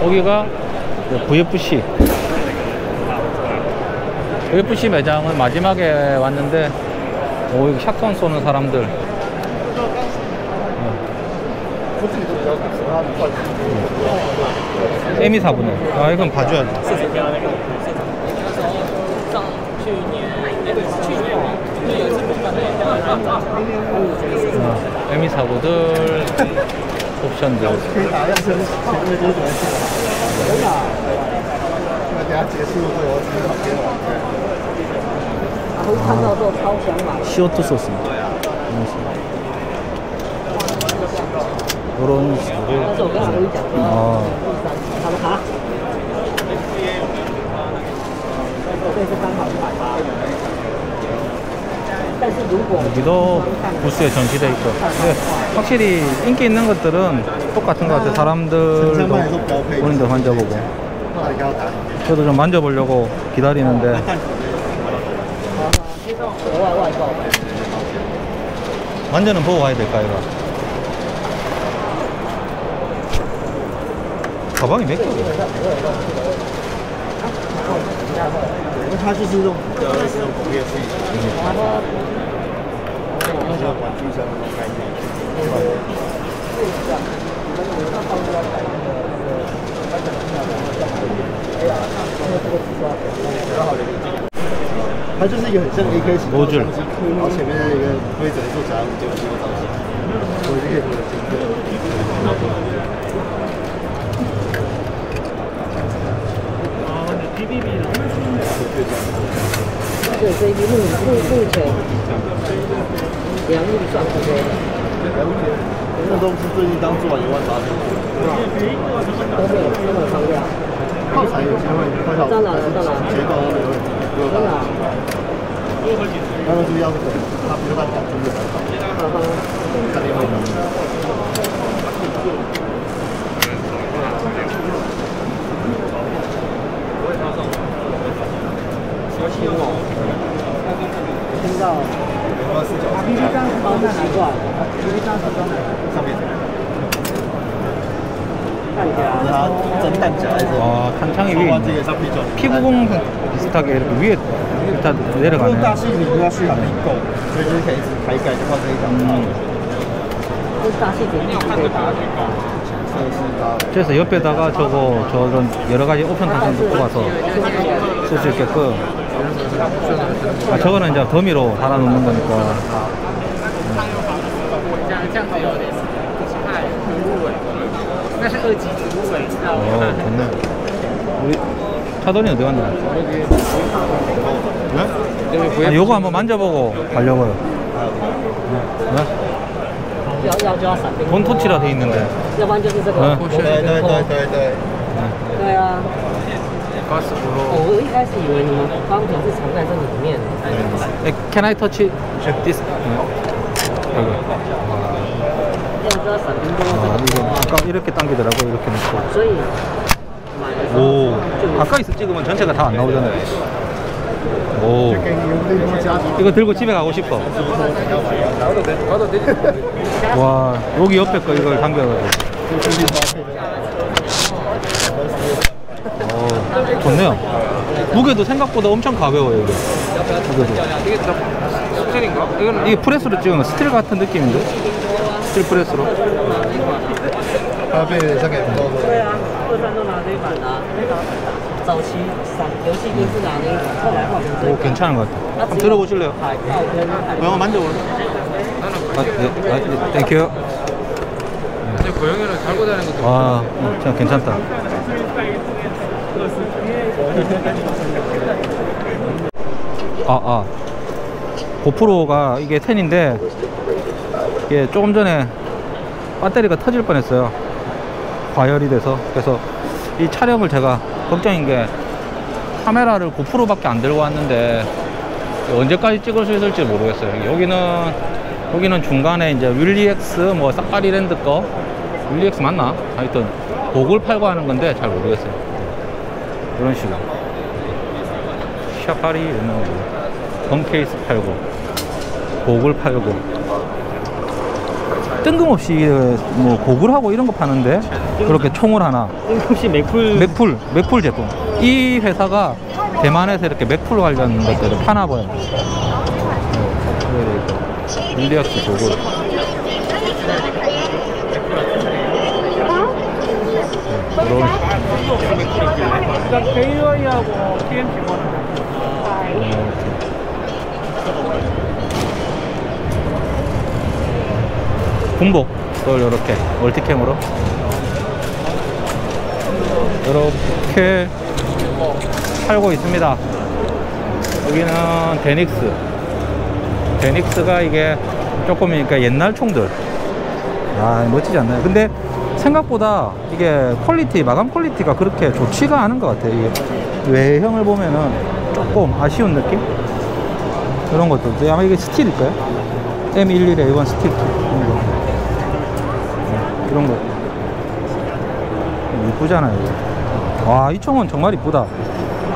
거기가 VFC VFC 매장은 마지막에 왔는데 오 여기 샷건 쏘는 사람들. 음. 세미 사분해 아 이건 봐줘야지 아, 에미 음, 사고들. 옵션들 시오트 소스 이런 식으로 아. 아. 여기도 부스에 전시되어 있고 확실히 인기 있는 것들은 똑같은 것 같아요 사람들도 오는데 만져보고 저도 좀 만져보려고 기다리는데 만져는 보고 가야 될까요? 가방이 몇 개야? 因为它就是用比较类似那种工业式的，像玩具箱那种概念。它就是一个很像 AK 型的螺距相机库，然后前面一个规则做夹五就有机会造型，我就可以做金个。对这一批目目目前良率算不多的，那都是最近刚做完一万八千，都没有都没有伤掉，耗材有机会会到， 它真弹夹还是？ 아 탄창이 위에 哇，这 있네 个上啤酒。 피구공 비슷하게 이렇게 위에 일단 因为大 내려가네 细品它续航力够，所以就是可以一直开盖，就靠这一张套。这是大细品，你可以打。测试它。 그래서 옆에다가 저거 저런 여러 가지 옵션 탄창도 뽑아서 쓸 수 있게끔 아 저거는 이제 더미로 달아놓는 거니까 这样这样子有点太突兀了， 那是二级突兀，你知道 어 吗？ 좋네 우리 차돈이 어디 갔나 네？ 아, 요거 한번 만져보고 가려고요 네? 要要就要闪电， 본토치라 돼 있는데 要不然就是这个。嗯对对对对对。对啊， 가스불로 我一开始以为你们钢瓶是藏在这里面的。 네, Can I touch this? 여기 좋았어. 아, 이건 아까 이렇게 당기더라고 이렇게 놓고. 오, 가까이서 찍으면 전체가 다 안 나오잖아요. 오, 이거 들고 집에 가고 싶어. 와, 여기 옆에 거 이걸 당겨가지고. 오, 좋네요. 무게도 생각보다 엄청 가벼워요. 이거. 무게도. 이게 프레스로 찍으면 스틸 같은 느낌인데? 스틸 프레스로 它被人家给包的。对啊，二三都拿这一版的、啊。早期闪游戏机是拿那一款，后来换成这 오 一款。 괜찮은 것 같아 한번 들어보실래요? 海报跟海 어, 한번 만져볼래? 아, 네, 아, 네, 땡큐 근데 고영이는 달고 다니는 것도 와 어, 진짜 괜찮다 아, 아. 고프로가 이게 10인데 이게 조금 전에 배터리가 터질 뻔했어요. 과열이 돼서. 그래서 이 촬영을 제가 걱정인 게 카메라를 고프로 밖에 안 들고 왔는데 언제까지 찍을 수 있을지 모르겠어요. 여기는 여기는 중간에 이제 윌리엑스 뭐 사파리랜드 거 윌리엑스 맞나? 하여튼 곡을 팔고 하는 건데 잘 모르겠어요. 이런 식으로 샤파리 이런 거건 케이스 팔고 곡을 팔고 뜬금없이 뭐 고글하고 이런 거 파는데 그렇게 총을 하나. 혹시 맥풀. 맥풀 맥풀 제품. 이 회사가 대만에서 이렇게 맥풀 관련 것들을 파나 봐요. 네, 윌리엄스 고글. 이런 그러니까 KUI하고 TMC만 군복 또 이렇게 멀티캠으로 이렇게 팔고 있습니다. 여기는 데닉스. 데닉스가 이게 조금이니까 옛날 총들. 아 멋지지 않나요? 근데 생각보다 이게 quality 마감 quality가 그렇게 좋지가 않은 것 같아요. 이게 외형을 보면은 조금 아쉬운 느낌? 이런 것들 아마 이게 스틸일까요? M11A1 스틸 이런 거. 이쁘잖아요 이거. 와, 이 총은 정말 이쁘다.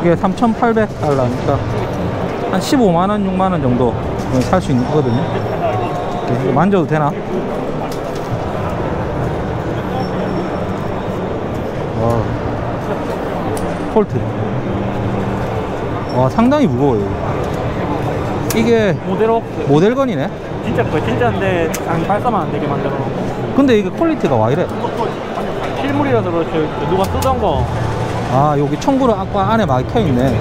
이게 3,800달러니까 한 15만원, 6만원 정도 살 수 있거든요. 만져도 되나? 와, Colt. 와, 상당히 무거워요. 이게 모델업 model gun이네. 진짜 거 진짜인데 안 발사만 안 되게 만들어 근데 이게 quality가 와 이래. 실물이라서 그렇죠 누가 쓰던 거 아, 여기 총구를 아까 안에 막혀 있네. 네.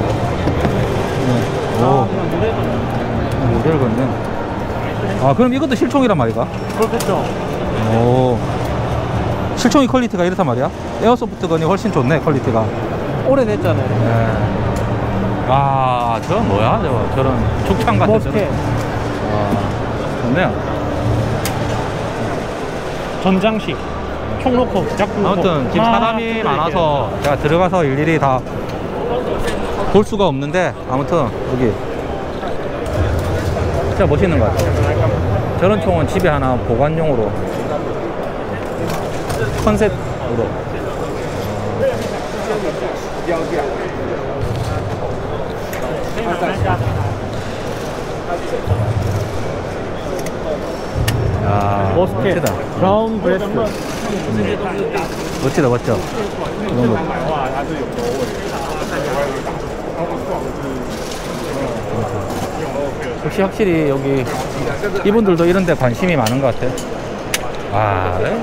오, model gun네. 아, 그럼 이것도 실총이란 말이가? 그렇겠죠 오. 실총이 quality가 이렇단 말이야? airsoft gun이 훨씬 좋네, quality가. 오래됐잖아요 네. 아, 저 뭐야, 저 저런 죽창 같은 저런. 와, 좋네요. 전장식 총 놓고 놓고 아무튼 지금 아, 사람이 이렇게. 많아서 제가 들어가서 일일이 다 볼 수가 없는데 아무튼 여기 진짜 멋있는 것 같아요 저런 총은 집에 하나 보관용으로 concept으로 야, musket Brown Bess. 멋지다 멋져. 이런 거. 역시 확실히 여기 이분들도 이런 데 관심이 많은 것 같아요? 아 네,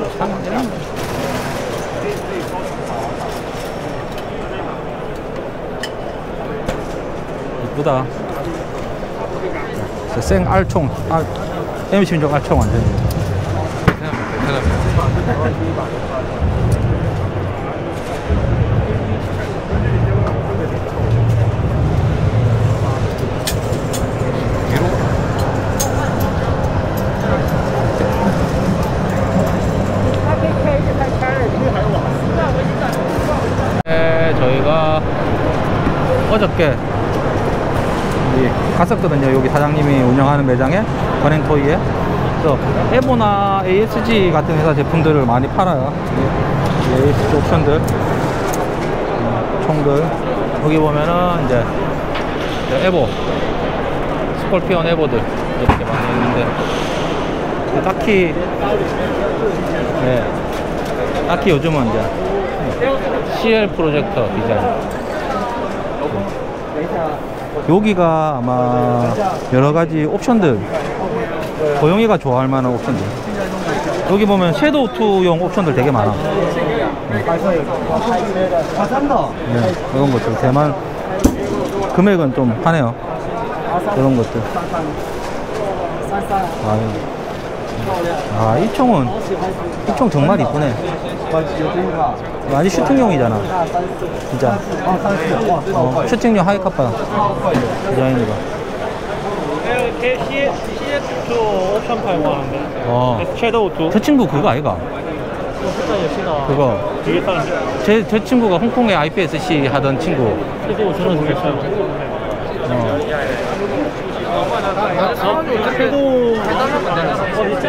이쁘다. 저생 알총 알, M16 알총 완전. 네, 저희가 어저께 갔었거든요. 여기 사장님이 운영하는 매장에 버넨토이에. 그래서 에보나 ASG 같은 회사 제품들을 많이 팔아요. 이 ASG 옵션들, 어, 총들. 여기 보면은 이제 에보, 스콜피온 에보들 이렇게 많이 있는데 딱히 네, 딱히 요즘은 이제 CL 프로젝터 디자인. 여기가 아마 여러 가지 옵션들, 고영이가 좋아할 만한 옵션들. 여기 보면 섀도우 2용 옵션들 되게 많아. 네, 이런 것들. 대만 금액은 좀 하네요. 이런 것들. 아, 아, 이 총은, 이총 정말 이쁘네. 아니 슈팅용이잖아 진짜 어, 슈팅용 하이카파 디자인이가 CS2 옵션 팔고 하는데? 어. 섀도우 2 저 친구 그거 아이가? 그거. 되게 제, 제 친구가 홍콩에 IPSC 하던 친구. 섀도우 저는 모르겠어요 어. 섀도우 어디 있지?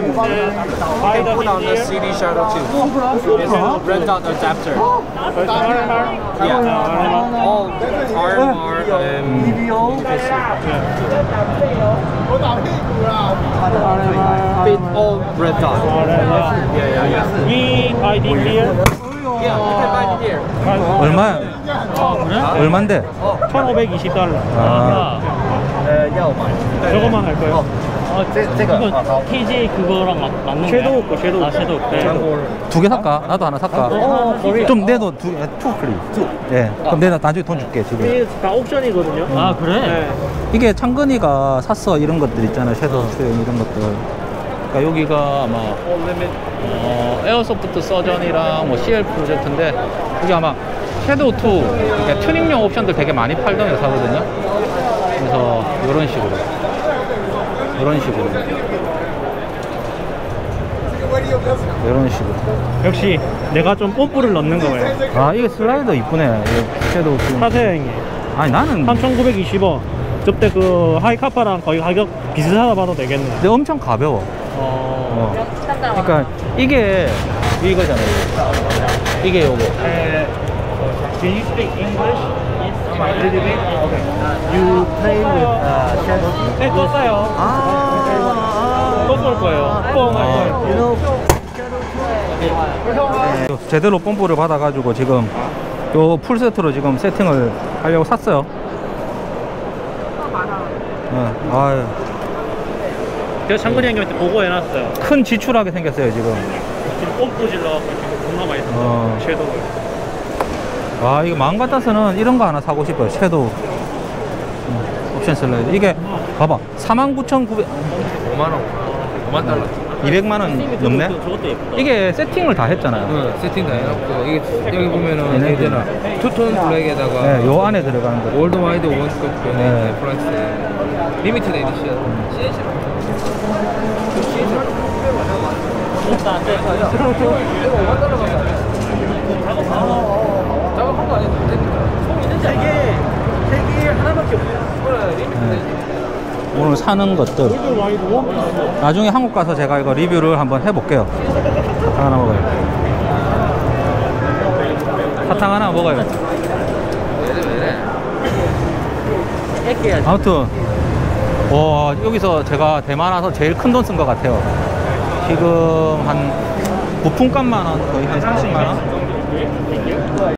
them the buy the put on the CD shadow too. It's a rent out adapter. Yeah. All RMR and yeah. Fit all red dot. Yeah, yeah, yeah. We ID here. 얼마? 얼마인데? 1,520달러. 아. 저거만 할 거예요. 이거 TJ 그거랑 맞, 맞는 거야? 섀도우 거, 섀도우 아, 거. 섀도우 거. 두개 살까? 나도 하나 살까? 좀 내도 두, 투 플리. 예. 그럼 내가 나중에 돈 줄게 지금. 이게 다 옵션이거든요. 아, 그래? 네. 이게 창근이가 샀어 이런 것들 있잖아 섀도우 투용 이런 것들. 그러니까 여기가 아마 어, 에어소프트 서전이랑 뭐 CL 프로젝트인데 이게 아마 섀도우 2 그러니까 튜닝용 옵션들 되게 많이 팔던 회사거든요. 그래서 이런 식으로 이런 식으로 이런 식으로. 역시 내가 좀 뽐뿌를 넣는 거예요. 아 이게 슬라이더 이쁘네. 이게 섀도우 2. 사세요 형님. 아니 나는 3,920원. 저때 그 하이카파랑 거의 가격 비슷하다 봐도 되겠네. 근데 엄청 가벼워. 어. 어. 그러니까 이게 이거잖아요. 이게 요거. You play with uh, shadow. 네, 또 써요. 아. 또쏠 거예요. 뽕할 거예요. You know. 네, 제대로 뽐뿌를 받아가지고 지금 요 풀세트로 지금 세팅을 하려고 샀어요. 어, 아유, 제가 장근이 형님한테 보고해놨어요. 큰 지출하게 생겼어요 지금. 지금 뽐뿌 질러갖고 지금 겁나 많이. 어. 섀도우. 아 이거 마음 같아서는 이런 거 하나 사고 싶어요. 섀도우 음, 옵션 슬라이드. 이게 봐봐 49,900 5만 원. 5만 달러. 200만 원 넘네. 저것도 예쁘다. 이게 세팅을 다 했잖아요. 응, 세팅 다 해놨고 이게 여기 보면은 얘네들. 얘들아 투톤 블랙에다가 네, 요 안에 들어가는 거. 월드 와이드 원스컵 변에 네. 프랑스 리미티드 에디션 CNC 작업한 거 아니야? 되게 되게 하나밖에 없어요. 오늘 사는 것들. 원? 나중에 한국 가서 제가 이거 리뷰를 한번 해볼게요. 사탕 하나 먹어요. 사탕 하나 먹어요. 아무튼, 와, 여기서 제가 대만 와서 제일 큰 돈 쓴 것 같아요. 지금 한 부품값만 원, 거의 한 30만 원?